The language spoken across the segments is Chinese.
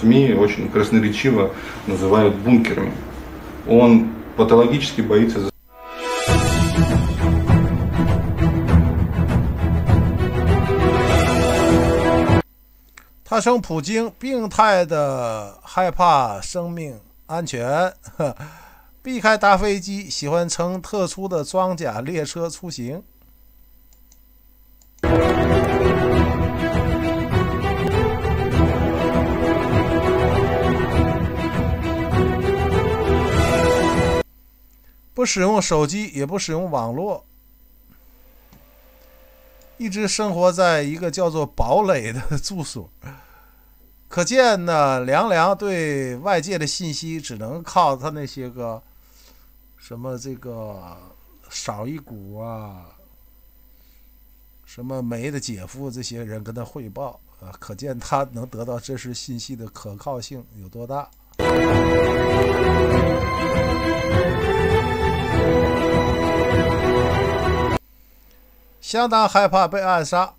СМИ очень красноречиво называют бункерами. Он патологически боится за 他称普京病态的害怕生命安全，避开大飞机，喜欢乘特殊的装甲列车出行。 不使用手机，也不使用网络，一直生活在一个叫做堡垒的 住所。可见呢，凉凉对外界的信息只能靠他那些个什么这个少一股啊，什么梅的姐夫这些人跟他汇报啊，可见他能得到真实信息的可靠性有多大。相当害怕被暗杀，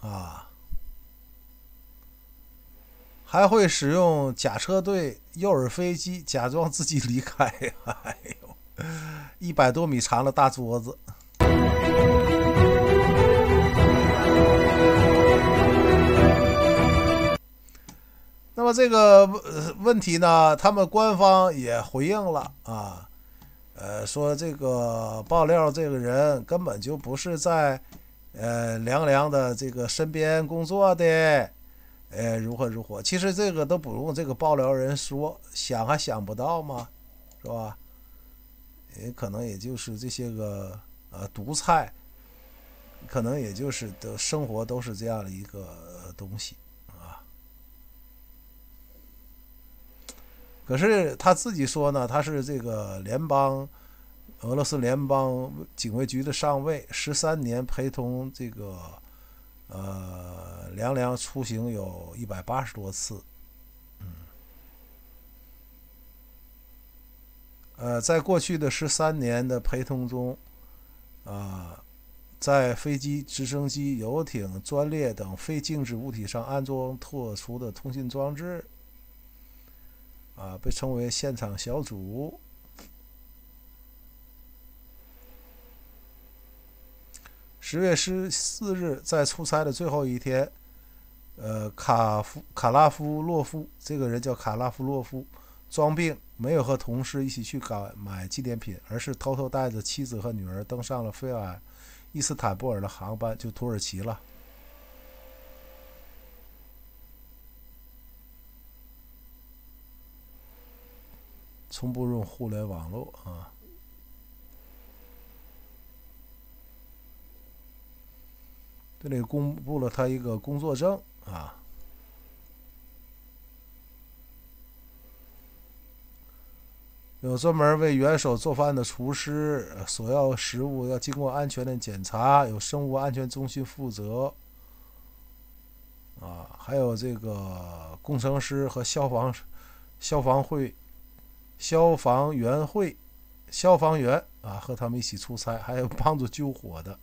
啊，还会使用假车队、诱饵飞机，假装自己离开。哎呦，一百多米长的大桌子。那么这个问题呢，他们官方也回应了啊。呃，说这个爆料这个人根本就不是在，呃，凉凉的这个身边工作的，呃，如何如何？其实这个都不用这个爆料人说，想还想不到吗？是吧？也可能也就是这些个呃独菜，可能也就是的生活都是这样的一个东西。可是他自己说呢，他是这个联邦俄罗斯联邦警卫局的上尉，十三年陪同这个呃梁梁出行有一百八十多次，嗯，呃，在过去的十三年的陪同中，啊，在飞机、直升机、游艇、专列等非静止物体上安装特殊的通信装置。啊，被称为现场小组。十月十四日，在出差的最后一天，呃，卡夫卡拉夫洛夫这个人叫卡拉夫洛夫，装病，没有和同事一起去搞买纪念品，而是偷偷带着妻子和女儿登上了飞往伊斯坦布尔的航班，就土耳其了。从不用互联网络啊！这里公布了他一个工作证啊，有专门为元首做饭的厨师，所要食物要经过安全的检查，有生物安全中心负责啊，还有这个工程师和消防消防会。消防员会，消防员啊，和他们一起出差，还有 帮助救火的。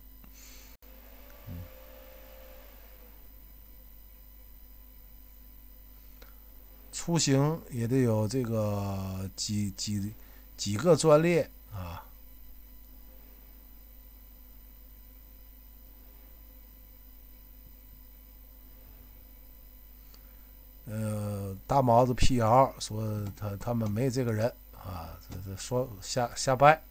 出行也得有这个几几几个专列大毛子辟谣说他他们没这个人啊，这这说瞎瞎掰。